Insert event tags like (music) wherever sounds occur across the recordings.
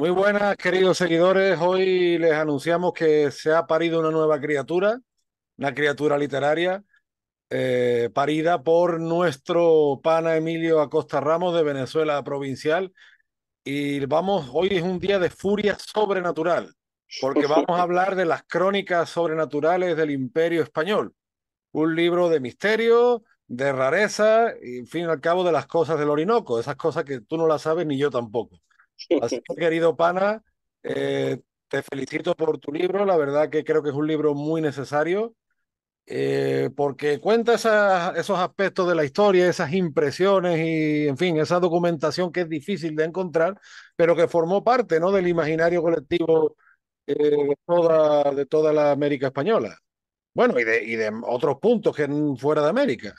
Muy buenas, queridos seguidores. Hoy les anunciamos que se ha parido una nueva criatura, una criatura literaria, eh, parida por nuestro pana Emilio Acosta Ramos de Venezuela Provincial. Y vamos, hoy es un día de furia sobrenatural, porque vamos a hablar de las crónicas sobrenaturales del Imperio Español. Un libro de misterio, de rareza y, en fin, al cabo, de las cosas del Orinoco, esas cosas que tú no las sabes ni yo tampoco. Así que, querido pana, eh, te felicito por tu libro. La verdad que creo que es un libro muy necesario eh, porque cuenta esos aspectos de la historia, esas impresiones y, en fin, esa documentación que es difícil de encontrar, pero que formó parte ¿no? del imaginario colectivo eh, de, toda, de toda la América española. Bueno, y de, y de otros puntos que fuera de América.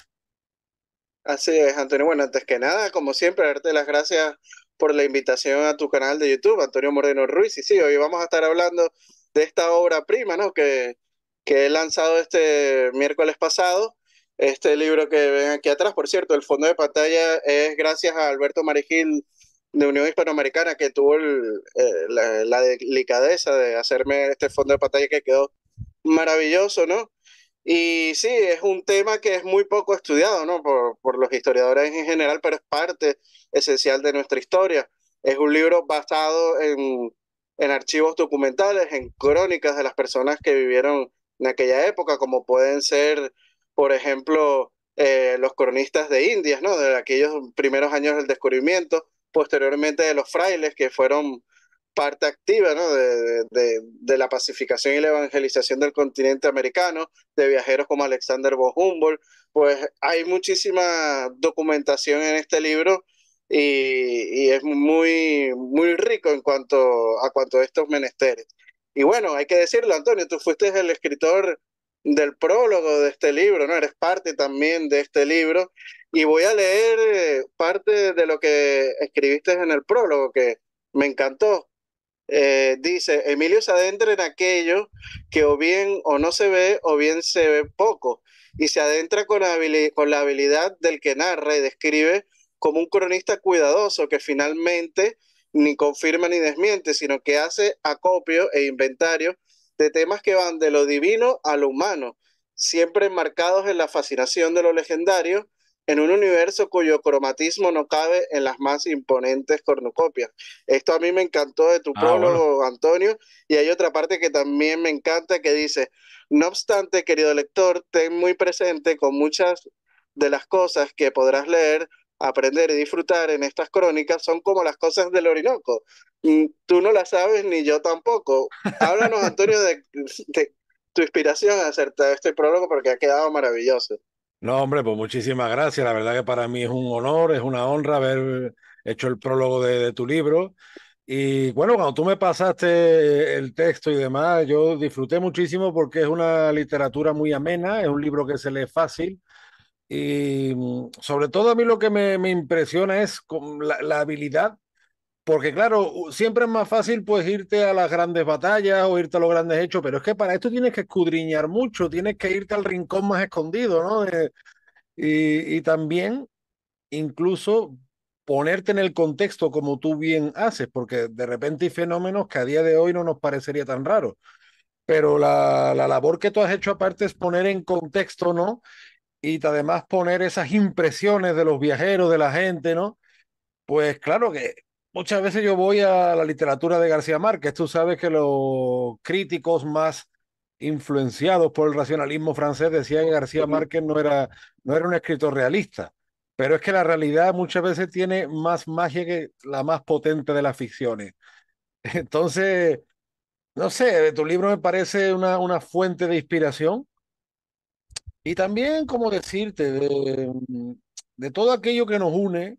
Así es, Antonio. Bueno, antes que nada, como siempre, darte las gracias por la invitación a tu canal de YouTube, Antonio Moreno Ruiz. Y sí, hoy vamos a estar hablando de esta obra prima, ¿no? Que, que he lanzado este miércoles pasado. Este libro que ven aquí atrás, por cierto, el fondo de pantalla es gracias a Alberto Marigil de Unión Hispanoamericana que tuvo eh, la, la, delicadeza de hacerme este fondo de pantalla que quedó maravilloso, ¿no? Y sí, es un tema que es muy poco estudiado, ¿no? Por, por los historiadores en general, pero es parte esencial de nuestra historia. Es un libro basado en, en archivos documentales, en crónicas de las personas que vivieron en aquella época, como pueden ser, por ejemplo, eh, los cronistas de Indias, ¿no? De aquellos primeros años del descubrimiento, posteriormente de los frailes que fueron parte activa ¿no? de, de, de, la pacificación y la evangelización del continente americano, de viajeros como Alexander von Humboldt, pues hay muchísima documentación en este libro y, y, es muy, muy rico en cuanto a cuanto a estos menesteres. Y bueno, hay que decirlo, Antonio, tú fuiste el escritor del prólogo de este libro, ¿no? Eres parte también de este libro y voy a leer eh, parte de lo que escribiste en el prólogo que me encantó. Eh, dice, Emilio se adentra en aquello que o bien o no se ve o bien se ve poco y se adentra con la, con la habilidad del que narra y describe como un cronista cuidadoso que finalmente ni confirma ni desmiente, sino que hace acopio e inventario de temas que van de lo divino a lo humano, siempre enmarcados en la fascinación de lo legendario en un universo cuyo cromatismo no cabe en las más imponentes cornucopias. Esto a mí me encantó de tu ah, prólogo, Antonio, y hay otra parte que también me encanta que dice, no obstante, querido lector, ten muy presente con muchas de las cosas que podrás leer, aprender y disfrutar en estas crónicas son como las cosas del Orinoco. Tú no las sabes ni yo tampoco. Háblanos, Antonio, de, de tu inspiración acerca de este prólogo porque ha quedado maravilloso. No, hombre, pues muchísimas gracias. La verdad que para mí es un honor, es una honra haber hecho el prólogo de, de, tu libro. Y bueno, cuando tú me pasaste el texto y demás, yo disfruté muchísimo porque es una literatura muy amena, es un libro que se lee fácil. Y mm, sobre todo a mí lo que me, me impresiona es la, la habilidad porque claro, siempre es más fácil pues irte a las grandes batallas o irte a los grandes hechos, pero es que para esto tienes que escudriñar mucho, tienes que irte al rincón más escondido, ¿no? y, y también incluso ponerte en el contexto como tú bien haces, porque de repente hay fenómenos que a día de hoy no nos parecería tan raro. Pero la, la labor que tú has hecho aparte es poner en contexto, ¿no? Y además poner esas impresiones de los viajeros, de la gente, ¿no? Pues claro que muchas veces yo voy a la literatura de García Márquez. Tú sabes que los críticos más influenciados por el racionalismo francés decían que García Márquez no era, no era un escritor realista. Pero es que la realidad muchas veces tiene más magia que la más potente de las ficciones. (laughs) Entonces, no sé, tu libro me parece una, una fuente de inspiración. Y también, como decirte, de, de todo aquello que nos une,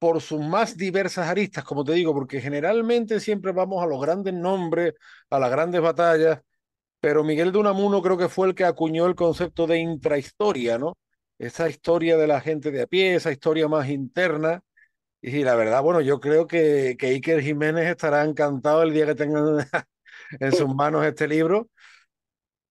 por sus más diversas aristas, como te digo, porque generalmente siempre vamos a los grandes nombres, a las grandes batallas, pero Miguel de Unamuno creo que fue el que acuñó el concepto de intrahistoria, ¿no? Esa historia de la gente de a pie, esa historia más interna. Y la verdad, bueno, yo creo que, que Iker Jiménez estará encantado el día que tengan (laughs) en sus manos este libro,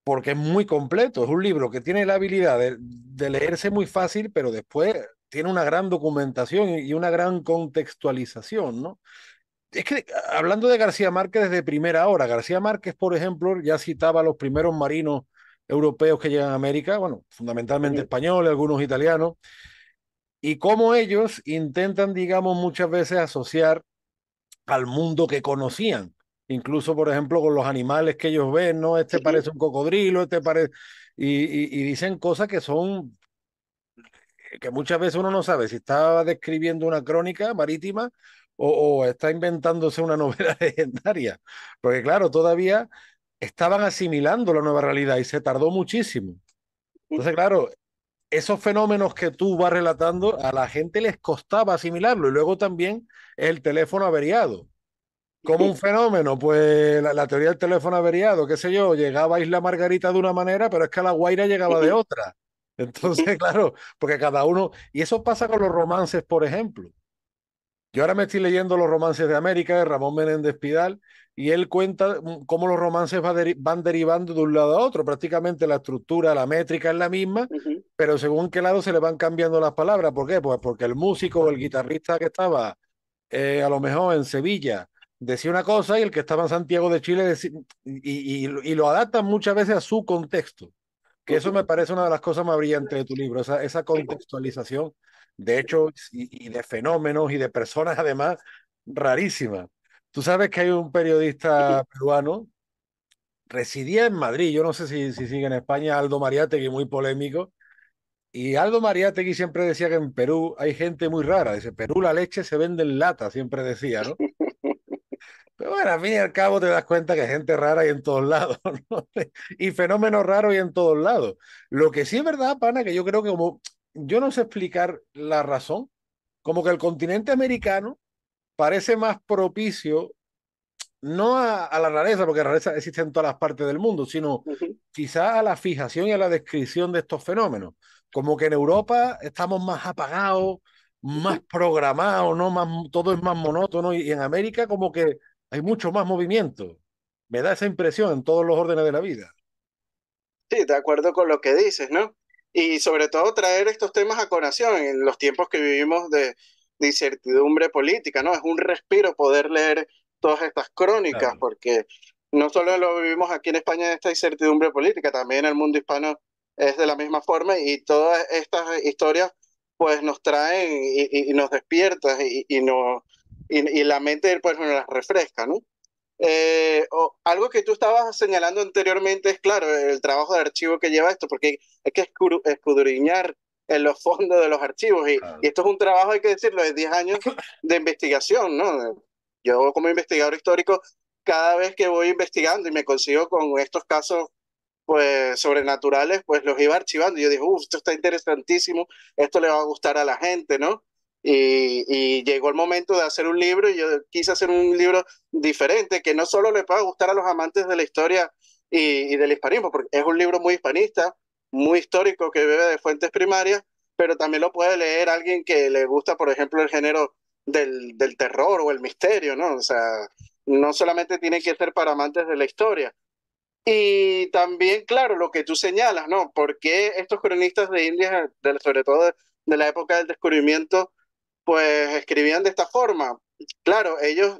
porque es muy completo, es un libro que tiene la habilidad de, de leerse muy fácil, pero después tiene una gran documentación y una gran contextualización, ¿no? es que hablando de García Márquez desde primera hora, García Márquez, por ejemplo, ya citaba a los primeros marinos europeos que llegan a América, bueno, fundamentalmente españoles, algunos italianos, y cómo ellos intentan, digamos, muchas veces asociar al mundo que conocían. Incluso, por ejemplo, con los animales que ellos ven, ¿no? Este parece un cocodrilo, este parece... Y, y, dicen cosas que son... que muchas veces uno no sabe si está describiendo una crónica marítima o, o está inventándose una (laughs) novela legendaria. Porque claro, todavía estaban asimilando la nueva realidad y se tardó muchísimo. Entonces, claro, esos fenómenos que tú vas relatando, a la gente les costaba asimilarlo. Y luego también el teléfono averiado. Como un fenómeno, pues la, teoría del teléfono averiado, qué sé yo, llegaba a Isla Margarita de una manera, pero es que a La Guaira llegaba de (laughs) otra. Entonces, (laughs) claro, porque cada uno, y eso pasa con los romances, por ejemplo. Yo ahora me estoy leyendo los romances de América de Ramón Menéndez Pidal y él cuenta mm, cómo los romances van derivando de un lado a otro. Prácticamente la estructura, la métrica es la misma, pero según qué lado se le van cambiando las palabras. ¿Por qué? Pues porque el músico o el guitarrista que estaba eh, a lo mejor en Sevilla decía una cosa y el que estaba en Santiago de Chile decía, y, y, lo adaptan muchas veces a su contexto. Que eso me parece una de las cosas más brillantes de tu libro, esa, esa contextualización de hechos y, de fenómenos y de personas además rarísimas. Tú sabes que hay un periodista peruano, residía en Madrid, yo no sé si, si sigue en España, Aldo Mariátegui, muy polémico. Y Aldo Mariátegui siempre decía que en Perú hay gente muy rara. Dice, Perú la leche se vende en lata, siempre decía, ¿no? Pero bueno, al fin y al cabo te das cuenta que gente rara hay en todos lados, (laughs) ¿no? Y fenómenos raros hay en todos lados. Lo que sí es verdad, pana, que yo creo que como, yo no sé explicar la razón, como que el continente americano parece más propicio no a, la rareza, porque la rareza existe en todas las partes del mundo, sino quizás a la fijación y a la descripción de estos fenómenos. Como que en Europa estamos más apagados, más programados, ¿no? Más, todo es más monótono, y, en América como que hay mucho más movimiento. Me da esa impresión en todos los órdenes de la vida. Sí, de acuerdo con lo que dices, ¿no? Y sobre todo traer estos temas a colación en los tiempos que vivimos de, de incertidumbre política, ¿no? Es un respiro poder leer todas estas crónicas, porque no solo lo vivimos aquí en España esta incertidumbre política, también el mundo hispano es de la misma forma y todas estas historias pues nos traen y, nos despiertan y, y, y, la mente pues nos las refresca, ¿no? Eh, algo que tú estabas señalando anteriormente es, claro, el trabajo de archivo que lleva esto, porque hay que escudriñar en los fondos de los archivos. Y, esto es un trabajo, hay que decirlo, de 10 años de investigación, ¿no? Yo como investigador histórico, cada vez que voy investigando y me consigo con estos casos pues sobrenaturales, pues los iba archivando. Y yo dije, uff, esto está interesantísimo, esto le va a gustar a la gente, ¿no? Y, y, llegó el momento de hacer un libro y yo quise hacer un libro diferente que no solo le pueda gustar a los amantes de la historia y, y del hispanismo, porque es un libro muy hispanista, muy histórico que bebe de fuentes primarias, pero también lo puede leer alguien que le gusta, por ejemplo, el género del, del terror o el misterio, ¿no? O sea, no solamente tiene que ser para amantes de la historia. Y también, claro, lo que tú señalas, ¿no? ¿Por qué estos cronistas de India, sobre todo de, de la época del descubrimiento, pues escribían de esta forma? Claro, ellos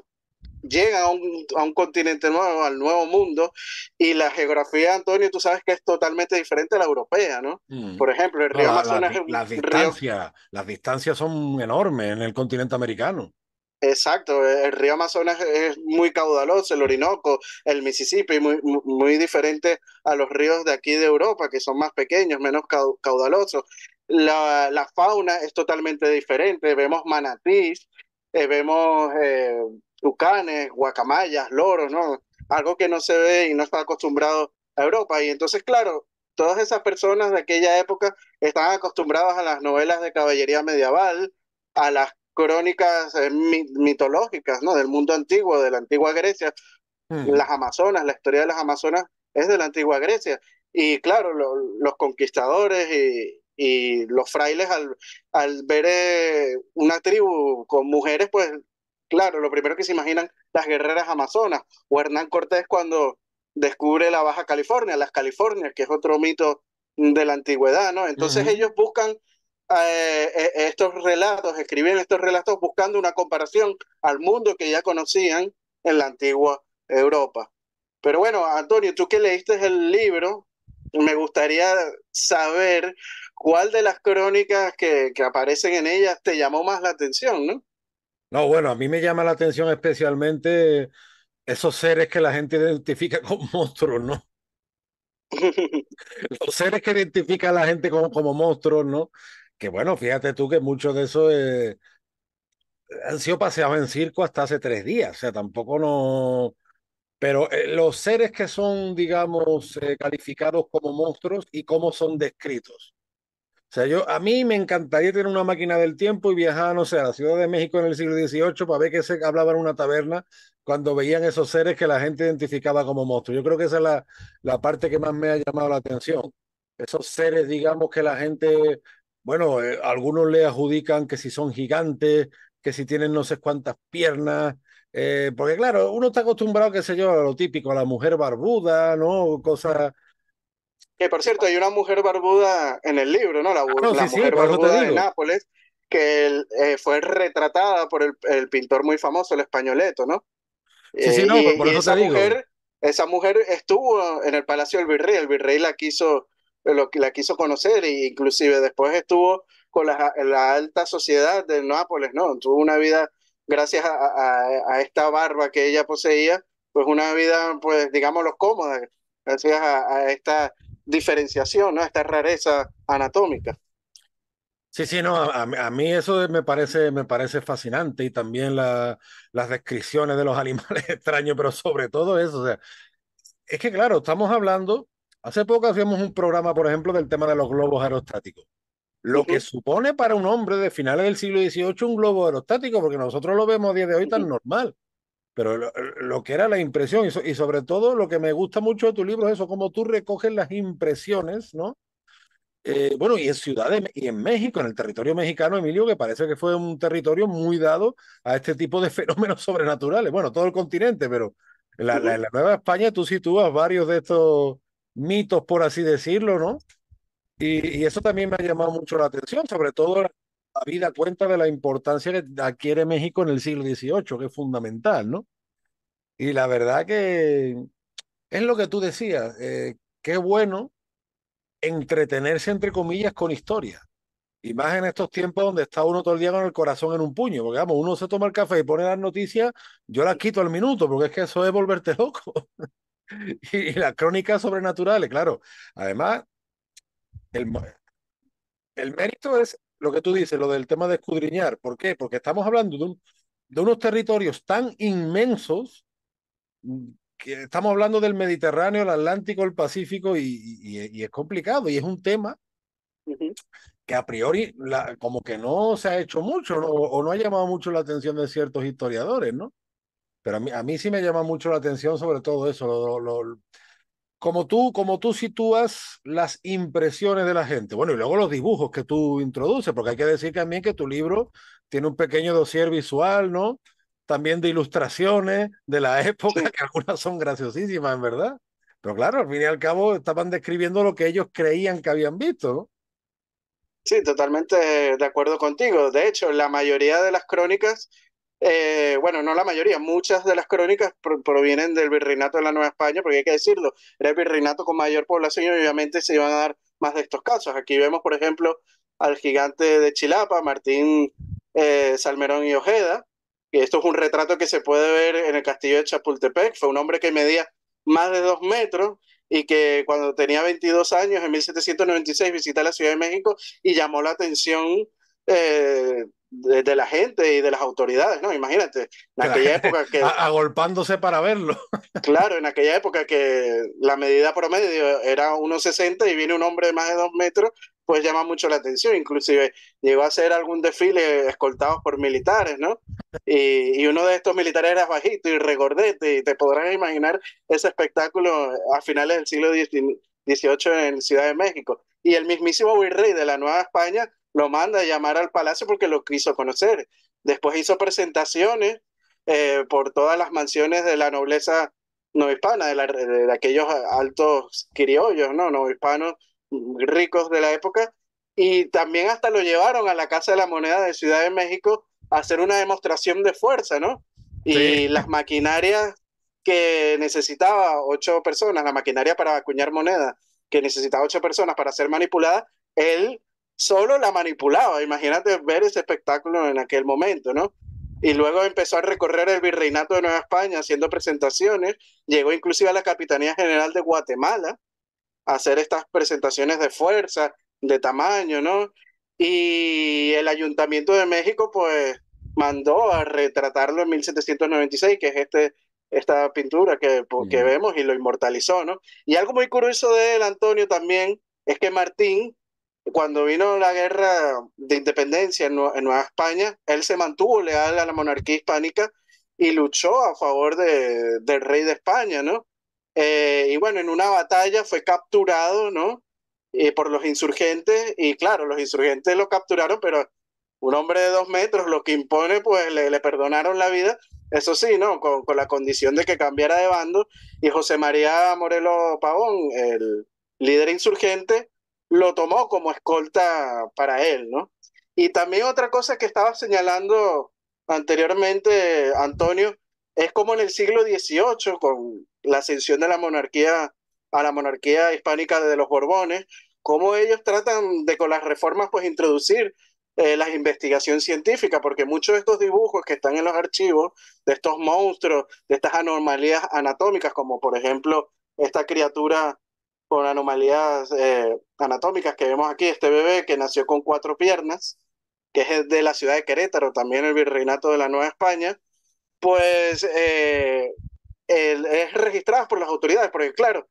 llega a un, a un, continente nuevo, al nuevo mundo, y la geografía, Antonio, tú sabes que es totalmente diferente a la europea, ¿no? Mm. Por ejemplo, el río no, Amazonas... La, las, distancias, las distancias son enormes en el continente americano. Exacto, el río Amazonas es muy caudaloso, el Orinoco, el Mississippi, muy, muy diferente a los ríos de aquí de Europa, que son más pequeños, menos caudalosos. La, la fauna es totalmente diferente, vemos manatís, eh, vemos eh, tucanes, guacamayas, loros, ¿no? Algo que no se ve y no está acostumbrado a Europa. Y entonces, claro, todas esas personas de aquella época estaban acostumbradas a las novelas de caballería medieval, a las crónicas eh, mitológicas, ¿no? Del mundo antiguo, de la antigua Grecia. Hmm. Las Amazonas, la historia de las Amazonas es de la antigua Grecia. Y claro, los conquistadores y, y, los frailes al, al ver eh, una tribu con mujeres, pues claro, lo primero que se imaginan las guerreras amazonas o Hernán Cortés cuando descubre la Baja California, las Californias, que es otro mito de la antigüedad, ¿no? Entonces ellos buscan eh, eh, estos relatos, escribían estos relatos buscando una comparación al mundo que ya conocían en la antigua Europa. Pero bueno, Antonio, tú que leíste el libro, me gustaría saber cuál de las crónicas que, que aparecen en ellas te llamó más la atención, ¿no? No, bueno, a mí me llama la atención especialmente esos seres que la gente identifica (laughs) como monstruos, ¿no? (laughs) Los seres que identifica la gente como, como monstruos, ¿no? Que bueno, fíjate tú que muchos de esos eh, han sido paseados en circo hasta hace tres días, o sea, tampoco no... Pero eh, los seres que son, digamos, eh, calificados como monstruos y cómo son descritos. O sea, yo, a mí me encantaría tener una máquina del tiempo y viajar, no sé, a la Ciudad de México en el siglo XVIII para ver que se hablaba en una taberna cuando veían esos seres que la gente identificaba como monstruos. Yo creo que esa es la, la parte que más me ha llamado la atención. Esos seres, digamos, que la gente, bueno, eh, algunos le adjudican que si son gigantes, que si tienen no sé cuántas piernas, eh, porque claro, uno está acostumbrado, qué sé yo, a lo típico, a la mujer barbuda, ¿no? Cosas que por cierto, hay una mujer barbuda en el libro, ¿no? La, ah, mujer barbuda de Nápoles, que eh, fue retratada por el, pintor muy famoso, el españoleto, ¿no? Sí, sí, no, y, por eso esa te mujer, digo. esa mujer estuvo en el Palacio del Virrey, el Virrey la quiso, lo, la quiso conocer e inclusive después estuvo con la, la alta sociedad de Nápoles, ¿no? Tuvo una vida, gracias a, a, a, esta barba que ella poseía, pues una vida, pues digámoslo, cómoda, gracias a, esta diferenciación, ¿no? Esta rareza anatómica. Sí, sí, no, a, a, mí eso me parece, me parece fascinante y también la, las descripciones de los (laughs) animales extraños, pero sobre todo eso, o sea, es que claro, estamos hablando, hace poco hacíamos un programa, por ejemplo, del tema de los globos aerostáticos. Lo uh -huh. que supone para un hombre de finales del siglo XVIII un globo aerostático, porque nosotros lo vemos a día de hoy tan normal pero lo, lo, que era la impresión y, so, y, sobre todo lo que me gusta mucho de tu libro es eso, cómo tú recoges las impresiones, ¿no? Eh, bueno, y en ciudades y en México, en el territorio mexicano, Emilio, que parece que fue un territorio muy dado a este tipo de (laughs) fenómenos sobrenaturales. Bueno, todo el continente, pero en la, -huh. la, en la Nueva España tú sitúas varios de estos mitos, por así decirlo, ¿no? Y, y, eso también me ha llamado mucho la atención, sobre todo la, vida cuenta de la importancia que adquiere México en el siglo XVIII, que es fundamental, ¿no? Y la verdad que es lo que tú decías, eh, qué bueno entretenerse, entre comillas, con historia. Y más en estos tiempos donde está uno todo el día con el corazón en un puño, porque vamos, uno se toma el café y pone las noticias, yo las quito al minuto, porque es que eso es volverte (laughs) loco. y, y las crónicas sobrenaturales, claro. Además, el, el mérito es lo que tú dices, lo del tema de escudriñar. ¿Por qué? Porque estamos hablando de, un, de unos territorios tan inmensos que estamos hablando del Mediterráneo, el Atlántico, el Pacífico y, y, y es complicado y es un tema uh -huh. que a priori la, como que no se ha hecho mucho ¿no? o no ha llamado mucho la atención de ciertos historiadores, ¿no? Pero a mí, a mí sí me llama mucho la atención sobre todo eso, lo, lo, como tú, como tú sitúas las impresiones de la gente. Bueno, y luego los dibujos que tú introduces, porque hay que decir también que tu libro tiene un pequeño dossier visual, ¿no? También de ilustraciones de la (laughs) época, que algunas son graciosísimas, en verdad. Pero claro, al fin y al cabo estaban describiendo lo que ellos creían que habían visto, ¿no? Sí, totalmente de acuerdo contigo. De hecho, la mayoría de las crónicas eh, bueno, no la mayoría, muchas de las crónicas pro provienen del virreinato de la Nueva España, porque hay que decirlo, era el virreinato con mayor población y obviamente se iban a dar más de estos casos. Aquí vemos, por ejemplo, al gigante de Chilapa, Martín eh, Salmerón y Ojeda, y esto es un retrato que se puede ver en el castillo de Chapultepec, fue un hombre que medía más de dos metros y que cuando tenía 22 años, en 1796, visita la Ciudad de México y llamó la atención eh, de, de, la gente y de las autoridades, ¿no? Imagínate, en aquella época que... Agolpándose para verlo. (laughs) claro, en aquella época que la medida promedio era 1,60 y viene un hombre de más de dos metros, pues llama mucho la atención. Inclusive llegó a hacer algún desfile escoltados por militares, ¿no? Y, y uno de estos militares era bajito y regordete, y te podrás imaginar ese espectáculo a finales del siglo XVIII en Ciudad de México. Y el mismísimo virrey de la Nueva España lo manda a llamar al palacio porque lo quiso conocer. Después hizo presentaciones eh, por todas las mansiones de la nobleza novohispana, de, la, de aquellos altos criollos, ¿no? Novohispanos ricos de la época, y también hasta lo llevaron a la Casa de la Moneda de Ciudad de México a hacer una demostración de fuerza, ¿no? Y las maquinarias que necesitaba ocho personas, la maquinaria para acuñar moneda, que necesitaba ocho personas para ser manipulada, él solo la manipulaba. Imagínate ver ese espectáculo en aquel momento, ¿no? Y luego empezó a recorrer el virreinato de Nueva España haciendo presentaciones, llegó inclusive a la Capitanía General de Guatemala a hacer estas presentaciones de fuerza, de tamaño, ¿no? Y el Ayuntamiento de México, pues, mandó a retratarlo en 1796, que es este esta pintura que, que vemos y lo inmortalizó, ¿no? Y algo muy curioso de él, Antonio, también, es que Martín, cuando vino la guerra de independencia en, Nueva España, él se mantuvo leal a la monarquía hispánica y luchó a favor de, del rey de España, ¿no? Eh, y bueno, en una batalla fue capturado, ¿no? Eh, por los insurgentes, y claro, los insurgentes lo capturaron, pero un hombre de dos metros, lo que impone, pues le, le perdonaron la vida, eso sí, ¿no? Con, con, la condición de que cambiara de bando, y José María Morelos Pavón, el líder insurgente, lo tomó como escolta para él, ¿no? Y también otra cosa que estaba señalando anteriormente, Antonio, es como en el siglo XVIII, con la ascensión de la monarquía a la monarquía hispánica de los Borbones, cómo ellos tratan de con las reformas pues introducir eh, la investigación científica, porque muchos de estos dibujos que están en los archivos, de estos monstruos, de estas anomalías anatómicas, como por ejemplo esta criatura con anomalías eh, anatómicas que vemos aquí, este bebé que nació con cuatro piernas, que es de la ciudad de Querétaro, también el virreinato de la Nueva España, pues eh, es registrado por las autoridades, porque claro,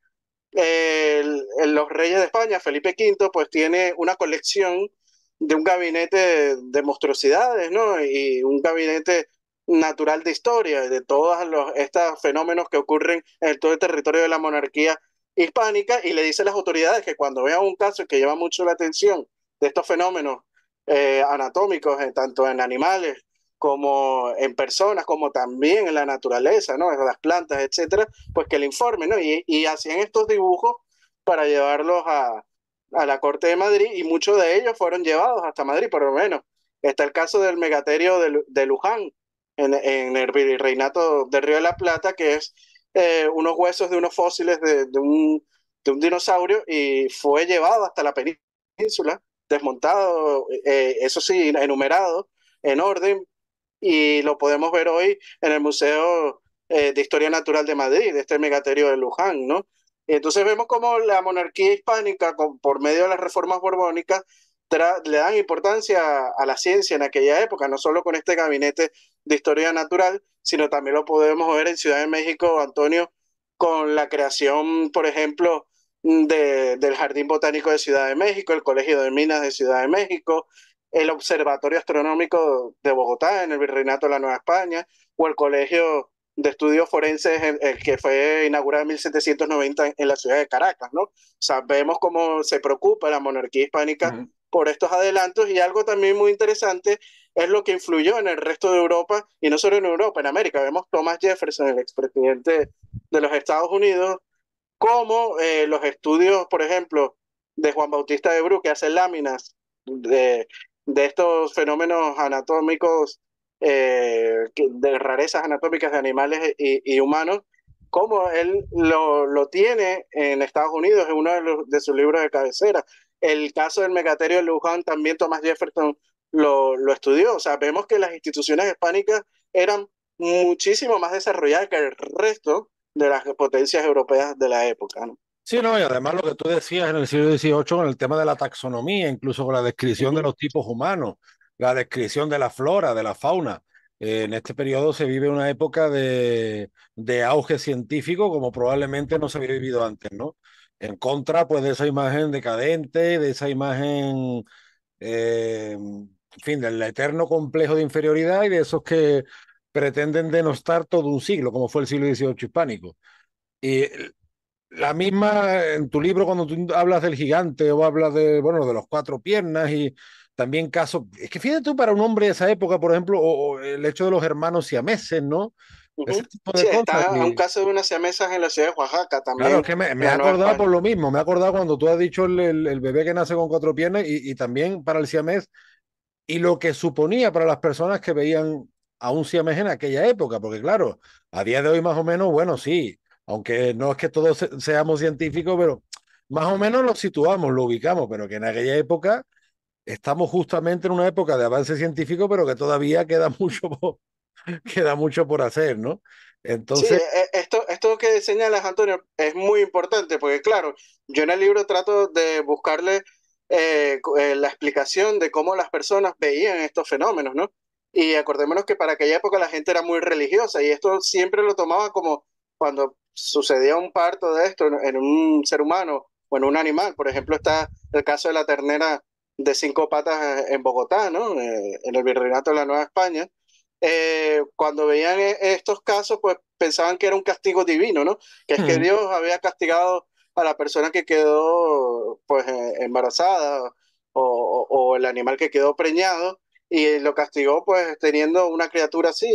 los reyes de España, Felipe V, pues tiene una colección de un gabinete de, monstruosidades, ¿no? Y un gabinete natural de historia, de todos los, estos fenómenos que ocurren en todo el territorio de la monarquía hispánica, y le dice a las autoridades que cuando vean un caso que llama mucho la atención de estos fenómenos eh, anatómicos, eh, tanto en animales como en personas, como también en la naturaleza, ¿no? En las plantas, etcétera, pues que le informen, ¿no? Y, y hacían estos dibujos para llevarlos a, a la Corte de Madrid y muchos de ellos fueron llevados hasta Madrid, por lo menos. Está el caso del megaterio de, Luján, en, en, el reinato del Río de la Plata, que es eh, unos huesos de unos fósiles de, un, de, un, dinosaurio y fue llevado hasta la península, desmontado, eh, eso sí, enumerado, en orden, y lo podemos ver hoy en el Museo eh, de Historia Natural de Madrid, de este megaterio de Luján, ¿no? Entonces vemos cómo la monarquía hispánica, por medio de las reformas borbónicas, le dan importancia a la ciencia en aquella época, no solo con este gabinete de historia natural, sino también lo podemos ver en Ciudad de México, Antonio, con la creación, por ejemplo, de, del Jardín Botánico de Ciudad de México, el Colegio de Minas de Ciudad de México, el Observatorio Astronómico de Bogotá en el Virreinato de la Nueva España, o el Colegio de Estudios Forenses el, que fue inaugurado en 1790 en la ciudad de Caracas, ¿no? Sabemos cómo se preocupa la monarquía hispánica por estos adelantos y algo también muy interesante es lo que influyó en el resto de Europa y no solo en Europa, en América. Vemos Thomas Jefferson, el expresidente de los Estados Unidos, como eh, los estudios, por ejemplo, de Juan Bautista de Bru, que hace láminas de, de estos fenómenos anatómicos eh, de rarezas anatómicas de animales y, humanos, como él lo, lo, tiene en Estados Unidos, en uno de, de, sus libros de cabecera. El caso del megaterio de Luján también Thomas Jefferson lo, lo estudió. O sea, vemos que las instituciones hispánicas eran muchísimo más desarrolladas que el resto de las potencias europeas de la época. ¿no? Sí, no, y además lo que tú decías en el siglo XVIII, con el tema de la taxonomía, incluso con la descripción de los tipos humanos, la descripción de la flora, de la fauna. Eh, en este periodo se vive una época de, de, auge científico como probablemente no se había vivido antes, ¿no? En contra, pues, de esa imagen decadente, de esa imagen, eh, en fin, del eterno complejo de inferioridad y de esos que pretenden denostar todo un siglo, como fue el siglo XVIII hispánico. Y la misma, en tu libro, cuando tú hablas del gigante o hablas de, bueno, de los cuatro piernas y también caso, es que fíjate tú para un hombre de esa época, por ejemplo, o, el hecho de los hermanos siameses, ¿no? Sí, está un caso de unas siamesas en la ciudad de Oaxaca también. Claro, es que me, me he acordado por lo mismo, me he acordado cuando tú has dicho el, el, bebé que nace con cuatro piernas y, y, también para el siamés y lo que suponía para las personas que veían a un siamés en aquella época, porque claro, a día de hoy más o menos, bueno, sí, aunque no es que todos seamos científicos, pero más o menos lo situamos, lo ubicamos, pero que en aquella época estamos justamente en una época de avance científico, pero que todavía queda (laughs) mucho por, (laughs) queda mucho por hacer, ¿no? Entonces... Sí, e, esto, esto que señalas, Antonio, es muy importante, porque claro, yo en el libro trato de buscarle eh, eh, la explicación de cómo las personas veían estos fenómenos, ¿no? Y acordémonos que para aquella época la gente era muy religiosa y esto siempre lo tomaba como cuando sucedía un parto de esto en, un ser humano o en un animal. Por ejemplo, está el caso de la ternera de cinco patas en Bogotá, ¿no? Eh, en el Virreinato de la Nueva España. Eh, cuando veían e, estos casos, pues pensaban que era un castigo divino, ¿no? Que es que Dios había castigado a la persona que quedó pues eh, embarazada o, o, el animal que quedó preñado y lo castigó pues teniendo una criatura así,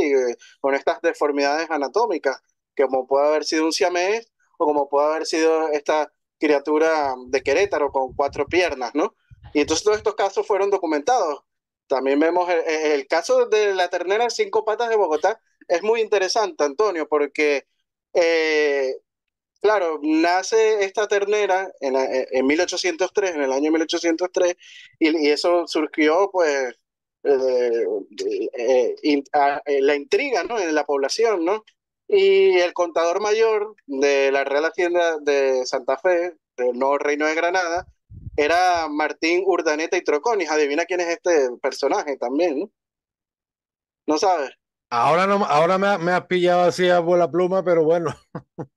con estas deformidades anatómicas como puede haber sido un siamés o como puede haber sido esta criatura de Querétaro con cuatro piernas, ¿no? Y entonces todos estos casos fueron documentados. También vemos el, caso de la ternera cinco patas de Bogotá, es muy interesante, Antonio, porque, eh, claro, nace esta ternera en, en, 1803, en el año 1803, y, y eso surgió, pues, eh, eh, la intriga, ¿no? En la población, ¿no? Y el contador mayor de la Real Hacienda de Santa Fe, del nuevo Reino de Granada, era Martín Urdaneta y Troconis. Adivina quién es este personaje también, ¿no? ¿No sabes? Ahora, no, ahora me, me has pillado así a la pluma, pero bueno. (laughs)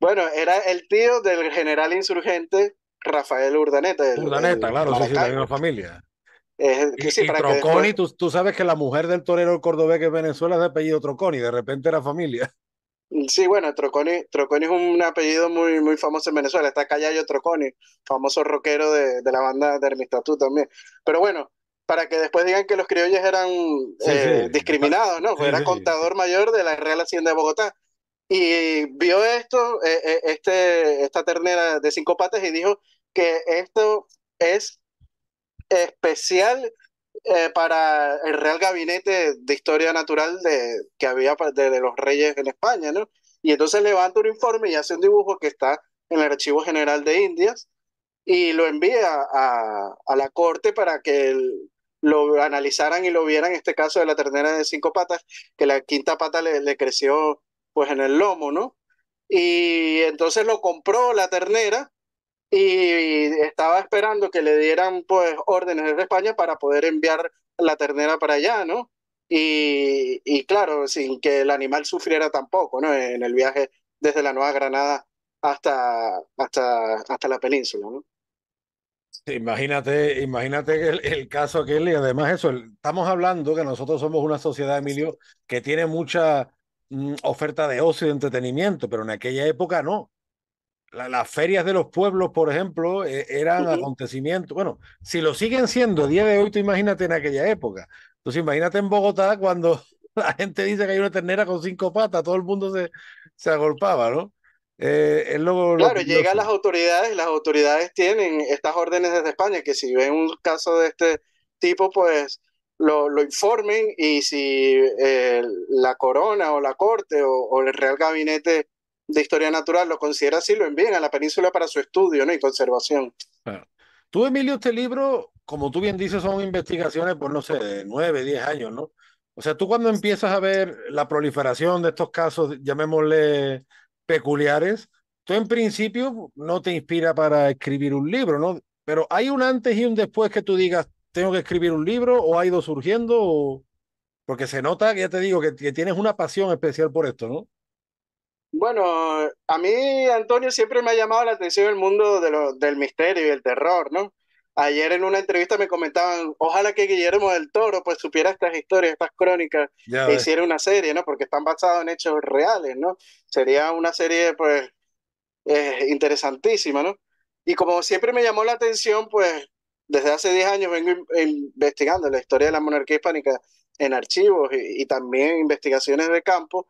bueno, era el tío del general insurgente Rafael Urdaneta. Urdaneta, claro, sí, sí, la misma familia. y, sí, Troconi, tú, tú, sabes que la mujer del torero cordobés que es Venezuela es de apellido Troconi, de repente era familia. Sí, bueno, Troconi, Troconi es un apellido muy, muy famoso en Venezuela. Está Callayo Troconi, famoso rockero de, de la banda de Hermistatú también. Pero bueno, para que después digan que los criollos eran eh, discriminados, ¿no? era contador mayor de la Real Hacienda de Bogotá. Y vio esto, eh, eh, este, esta ternera de cinco patas, y dijo que esto es especial eh, para el Real Gabinete de Historia Natural de, que había de, los reyes en España, ¿no? Y entonces levanta un informe y hace un dibujo que está en el Archivo General de Indias y lo envía a, a la corte para que lo analizaran y lo vieran, en este caso de la ternera de cinco patas, que la quinta pata le, le creció pues en el lomo, ¿no? Y entonces lo compró la ternera y estaba esperando que le dieran pues órdenes desde España para poder enviar la ternera para allá, ¿no? Y, y claro, sin que el animal sufriera tampoco, ¿no? En el viaje desde la Nueva Granada hasta, hasta, hasta la península, ¿no? imagínate, imagínate el, el, caso aquel y además eso, estamos hablando que nosotros somos una sociedad, Emilio, que tiene mucha mm, oferta de ocio y de entretenimiento, pero en aquella época no las ferias de los pueblos, por ejemplo, e, eran acontecimientos. Bueno, si lo siguen siendo a día de hoy, tú imagínate en aquella época. Entonces, imagínate en Bogotá cuando (laughs) la gente dice que hay una ternera con cinco patas, todo el mundo se, se agolpaba, ¿no? Eh, claro, llegan las autoridades, las autoridades tienen estas órdenes desde España, que si ven un caso de este tipo, pues lo, lo informen y si eh, la corona o la corte o, o el Real Gabinete de historia natural lo considera así, lo envían a la península para su estudio ¿no? y conservación. Tú, Emilio, este libro, como tú bien dices, son investigaciones por, no sé, de nueve, diez años, ¿no? O sea, tú cuando empiezas a ver la proliferación de estos casos, llamémosle peculiares, tú en principio no te inspira para escribir un libro, ¿no? Pero hay un antes y un después que tú digas, tengo que escribir un libro o ha ido surgiendo, o... porque se nota, ya te digo, que, que tienes una pasión especial por esto, ¿no? Bueno, a mí, Antonio, siempre me ha llamado la atención el mundo de lo, del misterio y el terror, ¿no? Ayer en una entrevista me comentaban, ojalá que Guillermo del Toro pues supiera estas historias, estas crónicas, e hiciera una serie, ¿no? Porque están basadas en hechos reales, ¿no? Sería una serie, pues, eh, interesantísima, ¿no? Y como siempre me llamó la atención, pues, desde hace 10 años vengo investigando la historia de la monarquía hispánica en archivos y, y también investigaciones de campo,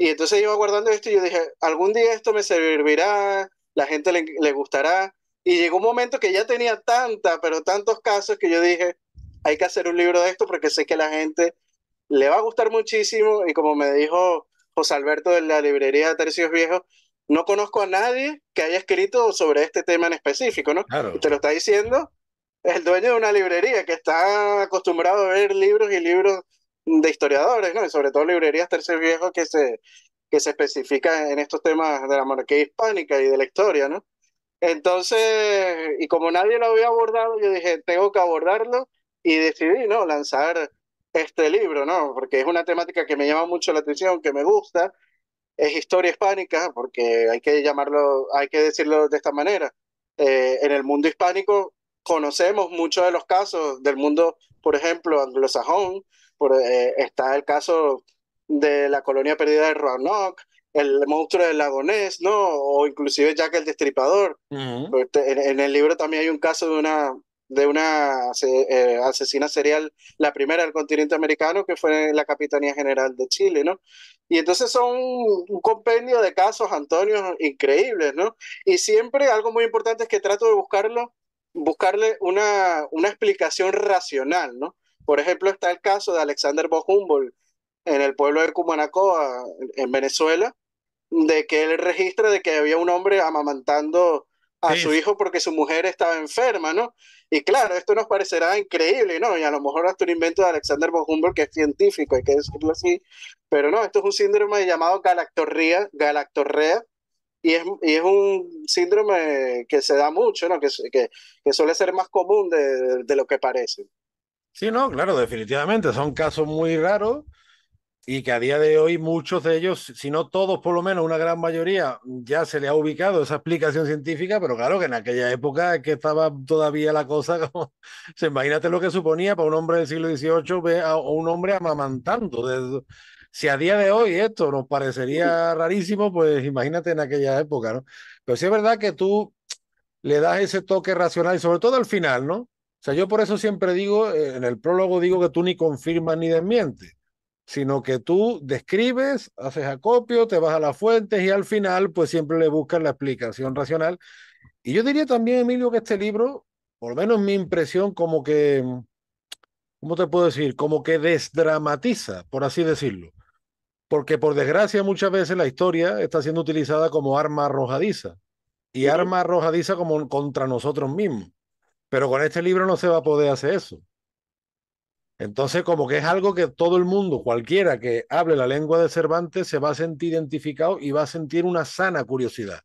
Y entonces iba guardando esto y yo dije, algún día esto me servirá, la gente le, le gustará. Y llegó un momento que ya tenía tanta, pero tantos casos que yo dije, hay que hacer un libro de esto porque sé que la gente le va a gustar muchísimo y como me dijo José Alberto de la librería Tercios Viejos, no conozco a nadie que haya escrito sobre este tema en específico, ¿no? Y te lo está diciendo el dueño de una librería que está acostumbrado a ver libros y libros de historiadores, ¿no? Y sobre todo librerías Tercios Viejos que se, que se especifican en estos temas de la monarquía hispánica y de la historia, ¿no? Entonces, y como nadie lo había abordado, yo dije, tengo que abordarlo y decidí, ¿no? Lanzar este libro, ¿no? Porque es una temática que me llama mucho la atención, que me gusta, es historia hispánica, porque hay que llamarlo, hay que decirlo de esta manera. Eh, en el mundo hispánico conocemos muchos de los casos del mundo, por ejemplo, anglosajón, por, eh, está el caso de la colonia perdida de Roanoke, el monstruo del lago Ness, ¿no? O inclusive Jack el Destripador. Pues, en, el libro también hay un caso de una, de una eh, asesina serial, la primera del continente americano, que fue la Capitanía General de Chile, ¿no? Y entonces son un compendio de casos, Antonio, increíbles, ¿no? Y siempre algo muy importante es que trato de buscarlo, buscarle una, una explicación racional, ¿no? Por ejemplo, está el caso de Alexander Humboldt en el pueblo de Cumanacoa, en Venezuela, de que él registra de que había un hombre amamantando a su hijo porque su mujer estaba enferma, ¿no? Y claro, esto nos parecerá increíble, ¿no? Y a lo mejor hasta un invento de Alexander von Humboldt que es científico, hay que decirlo así, pero no, esto es un síndrome llamado galactorrea, galactorrea y es, y es un síndrome que se da mucho, ¿no? Que, que, que suele ser más común de, de lo que parece. Sí, no, claro, definitivamente, son casos muy raros y que a día de hoy muchos de ellos, si no todos, por lo menos una gran mayoría, ya se le ha ubicado esa explicación científica, pero claro que en aquella época que estaba todavía la cosa (laughs) como, se imagínate lo que suponía para un hombre del siglo XVIII ver a un hombre amamantando. si a día de hoy esto nos parecería rarísimo, pues imagínate en aquella época, ¿no? Pero sí es verdad que tú le das ese toque racional y sobre todo al final, ¿no? O sea, yo por eso siempre digo, eh, en el prólogo digo que tú ni confirmas ni desmientes sino que tú describes, haces acopio, te vas a las fuentes y al final pues siempre le buscas la explicación racional. Y yo diría también, Emilio, que este libro, por lo menos mi impresión, como que, ¿cómo te puedo decir? Como que desdramatiza, por así decirlo. Porque por desgracia muchas veces la historia está siendo utilizada como arma arrojadiza y arma arrojadiza como contra nosotros mismos. Pero con este libro no se va a poder hacer eso. Entonces, como que es algo que todo el mundo, cualquiera que hable la lengua de Cervantes, se va a sentir identificado y va a sentir una sana curiosidad.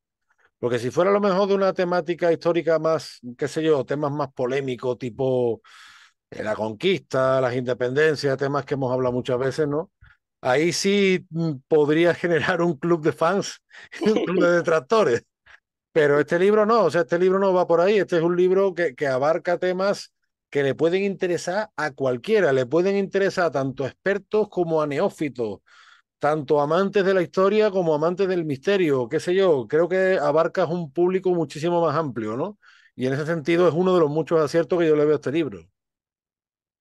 Porque si fuera a lo mejor de una temática histórica más, qué sé yo, temas más polémicos, tipo eh, la conquista, las independencias, temas que hemos hablado muchas veces, ¿no? Ahí sí mm, podría (laughs) generar un club de fans, un club de (laughs) detractores. Pero este libro no, o sea, este libro no va por ahí, este es un libro que, que abarca temas que le pueden interesar a cualquiera, le pueden interesar tanto a expertos como a neófitos, tanto amantes de la historia como amantes del misterio, qué sé yo, creo que abarcas un público muchísimo más amplio, ¿no? Y en ese sentido es uno de los muchos aciertos que yo le veo a este libro.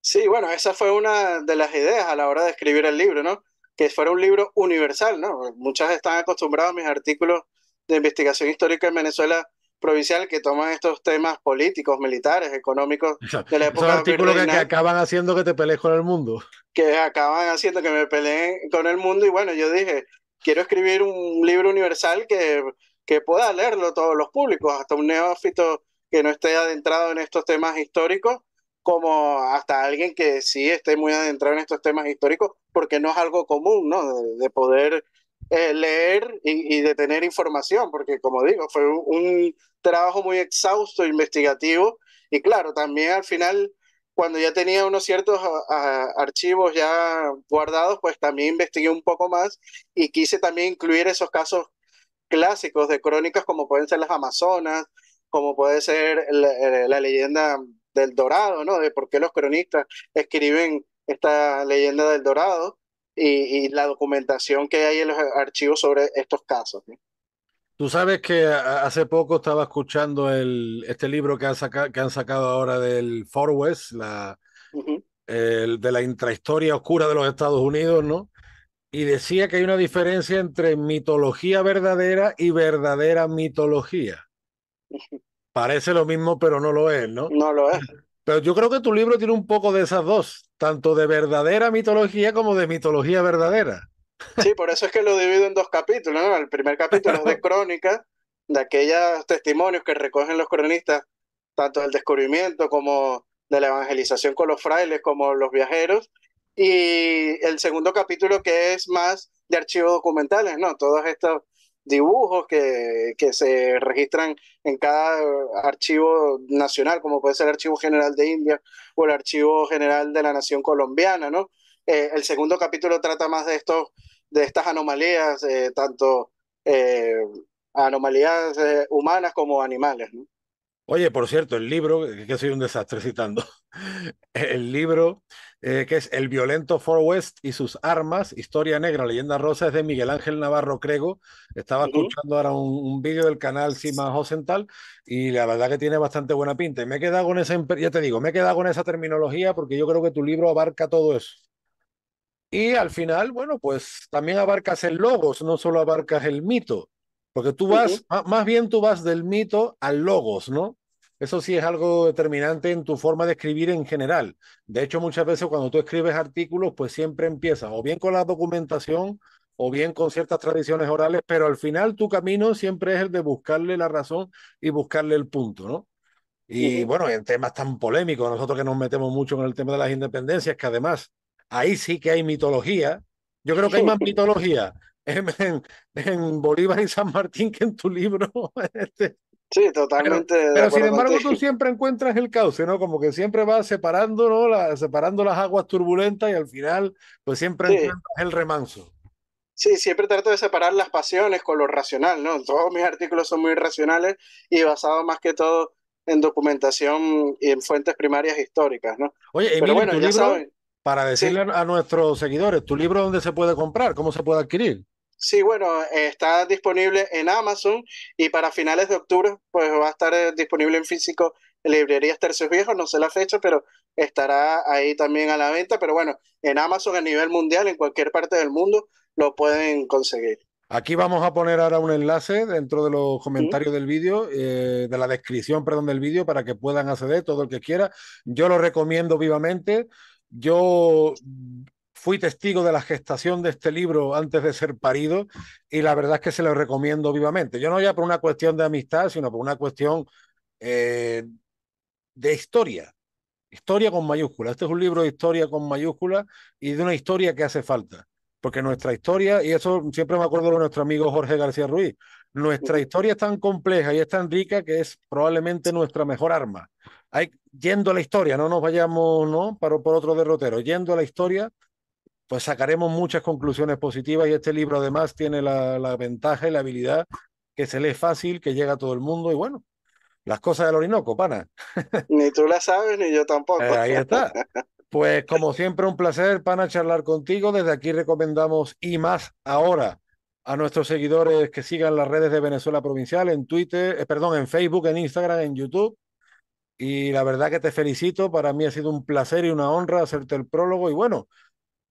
Sí, bueno, esa fue una de las ideas a la hora de escribir el libro, ¿no? Que fuera un libro universal, ¿no? Muchas están acostumbrados a mis artículos de investigación histórica en Venezuela provincial que toman estos temas políticos, militares, económicos de la época. Son artículos que, acaban haciendo que te pelees con el mundo. Que acaban haciendo que me peleen con el mundo y bueno, yo dije, quiero escribir un libro universal que, que pueda leerlo todos los públicos, hasta un neófito que no esté adentrado en estos temas históricos, como hasta alguien que sí esté muy adentrado en estos temas históricos, porque no es algo común, ¿no? De, poder eh, leer y, y, de tener información, porque como digo, fue un, trabajo muy exhausto, investigativo, y claro, también al final, cuando ya tenía unos ciertos archivos ya guardados, pues también investigué un poco más y quise también incluir esos casos clásicos de crónicas como pueden ser las Amazonas, como puede ser la, la leyenda del Dorado, ¿no? De por qué los cronistas escriben esta leyenda del Dorado y, y, la documentación que hay en los archivos sobre estos casos. Tú sabes que hace poco estaba escuchando el, este libro que han, que han sacado ahora del Far West, la, el, de la intrahistoria oscura de los Estados Unidos, ¿no? y decía que hay una diferencia entre mitología verdadera y verdadera mitología. Parece lo mismo, pero no lo es, ¿no? No lo es. Pero yo creo que tu libro tiene un poco de esas dos, tanto de verdadera mitología como de mitología verdadera. Sí, por eso es que lo divido en dos capítulos, ¿no? El primer capítulo es de (laughs) crónica, de aquellos testimonios que recogen los cronistas, tanto del descubrimiento como de la evangelización con los frailes, como los viajeros, y el segundo capítulo que es más de archivos documentales, ¿no? Todos estos dibujos que, que se registran en cada archivo nacional, como puede ser el Archivo General de India o el Archivo General de la Nación Colombiana, ¿no? Eh, el segundo capítulo trata más de estos, de estas anomalías, eh, tanto eh, anomalías humanas como animales, ¿no? Oye, por cierto, el libro, que soy un desastre citando, (laughs) el libro eh, que es El violento Far West y sus armas, Historia Negra, Leyenda Rosa, es de Miguel Ángel Navarro Crego. Estaba escuchando ahora un, vídeo del canal Cima Hosental y la verdad que tiene bastante buena pinta. Y me he quedado con esa, ya te digo, me he quedado con esa terminología porque yo creo que tu libro abarca todo eso. Y al final, bueno, pues también abarcas el logos, no solo abarcas el mito, porque tú vas, más bien tú vas del mito al logos, ¿no? Eso sí es algo determinante en tu forma de escribir en general. De hecho, muchas veces cuando tú escribes artículos, pues siempre empiezas o bien con la documentación o bien con ciertas tradiciones orales, pero al final tu camino siempre es el de buscarle la razón y buscarle el punto, ¿no? Y bueno, en temas tan polémicos, nosotros que nos metemos mucho en el tema de las independencias, que además ahí sí que hay mitología. Yo creo que hay más (laughs) mitología en, en Bolívar y San Martín que en tu libro. (laughs) Este, Sí, totalmente. Pero, sin embargo, tú siempre encuentras el cauce, ¿no? Como que siempre vas separando, ¿no? La, separando las aguas turbulentas y al final, pues siempre encuentras el remanso. Sí, siempre trato de separar las pasiones con lo racional, ¿no? Todos mis artículos son muy racionales y basados más que todo en documentación y en fuentes primarias históricas, ¿no? Oye, Pero bueno, ya saben. Para decirle a nuestros seguidores, ¿tu libro dónde se puede comprar? ¿Cómo se puede adquirir? Sí, bueno, está disponible en Amazon y para finales de octubre pues va a estar eh, disponible en físico en librerías Tercios Viejos, no sé la fecha, pero estará ahí también a la venta, pero bueno, en Amazon a nivel mundial, en cualquier parte del mundo, lo pueden conseguir. Aquí vamos a poner ahora un enlace dentro de los comentarios del vídeo, eh, de la descripción, perdón, del vídeo, para que puedan acceder todo el que quiera. Yo lo recomiendo vivamente. Yo fui testigo de la gestación de este libro antes de ser parido y la verdad es que se lo recomiendo vivamente. Yo no ya por una cuestión de amistad, sino por una cuestión eh, de historia. Historia con mayúscula. Este es un libro de historia con mayúscula y de una historia que hace falta. Porque nuestra historia, y eso siempre me acuerdo de nuestro amigo Jorge García Ruiz, nuestra historia es tan compleja y es tan rica que es probablemente nuestra mejor arma. Hay, yendo a la historia, no nos vayamos ¿no? Para, por otro derrotero, yendo a la historia, pues sacaremos muchas conclusiones positivas y este libro además tiene la, ventaja y la habilidad que se lee fácil, que llega a todo el mundo y bueno, las cosas del Orinoco, pana. (laughs) Ni tú las sabes ni yo tampoco. Eh, ahí está. (laughs) Pues como siempre un placer, pana, charlar contigo. Desde aquí recomendamos y más ahora a nuestros seguidores que sigan las redes de Venezuela Provincial en Twitter, eh, perdón, en Facebook, en Instagram, en YouTube. Y la verdad que te felicito, para mí ha sido un placer y una honra hacerte el prólogo y bueno,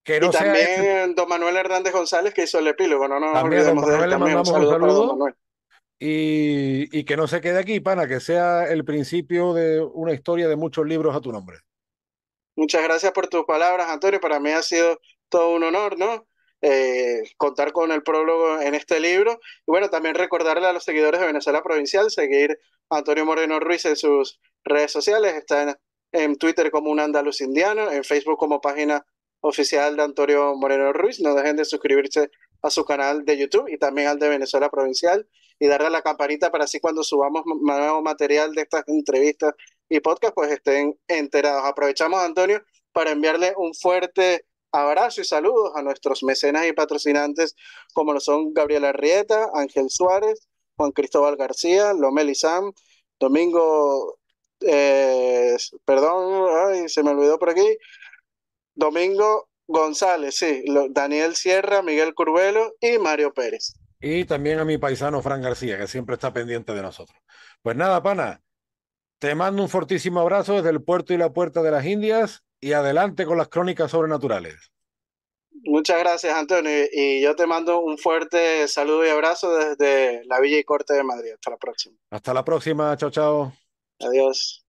y también don Manuel Hernández González que hizo el epílogo, no nos también, olvidemos de él. Le mandamos un saludo, Y, y, que no se quede aquí, pana, que sea el principio de una historia de muchos libros a tu nombre. Muchas gracias por tus palabras, Antonio. Para mí ha sido todo un honor, ¿no? Eh, contar con el prólogo en este libro. Y bueno, también recordarle a los seguidores de Venezuela Provincial seguir a Antonio Moreno Ruiz en sus redes sociales. Está en, en Twitter como un andaluz indiano, en Facebook como página oficial de Antonio Moreno Ruiz. No dejen de suscribirse a su canal de YouTube y también al de Venezuela Provincial y darle a la campanita para así cuando subamos nuevo material de estas entrevistas y podcast pues estén enterados. Aprovechamos, Antonio, para enviarle un fuerte abrazo y saludos a nuestros mecenas y patrocinantes como lo son Gabriela Arrieta, Ángel Suárez, Juan Cristóbal García, Lomeli Sam, Domingo, eh, perdón, ay, se me olvidó por aquí, Domingo González, sí, Daniel Sierra, Miguel Curvelo y Mario Pérez. Y también a mi paisano Fran García, que siempre está pendiente de nosotros. Pues nada, pana, te mando un fortísimo abrazo desde el puerto y la puerta de las Indias y adelante con las crónicas sobrenaturales. Muchas gracias, Antonio. Y yo te mando un fuerte saludo y abrazo desde la Villa y Corte de Madrid. Hasta la próxima. Hasta la próxima. Chao, chao. Adiós.